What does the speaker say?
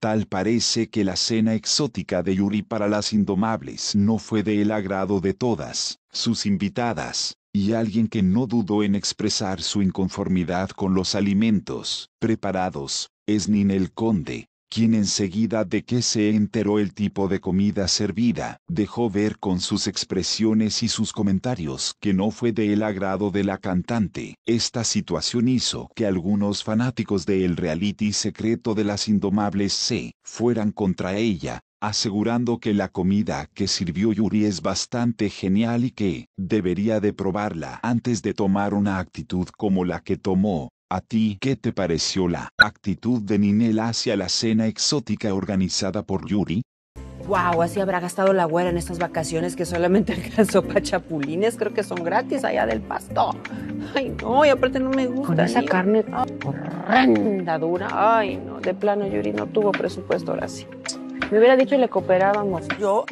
Tal parece que la cena exótica de Yuri para las indomables no fue de el agrado de todas sus invitadas, y alguien que no dudó en expresar su inconformidad con los alimentos preparados, es Ninel Conde, quien enseguida de que se enteró el tipo de comida servida, dejó ver con sus expresiones y sus comentarios que no fue de el agrado de la cantante. Esta situación hizo que algunos fanáticos de el reality secreto de las indomables se fueran contra ella, asegurando que la comida que sirvió Yuri es bastante genial y que debería de probarla antes de tomar una actitud como la que tomó. ¿A ti qué te pareció la actitud de Ninel hacia la cena exótica organizada por Yuri? Wow, así habrá gastado la güera en estas vacaciones que solamente alcanzó para chapulines. Creo que son gratis allá del pasto. Ay, no, y aparte no me gusta. Con esa ni- carne horrenda, dura. Ay, no, de plano Yuri no tuvo presupuesto ahora sí. me hubiera dicho y le cooperábamos. Yo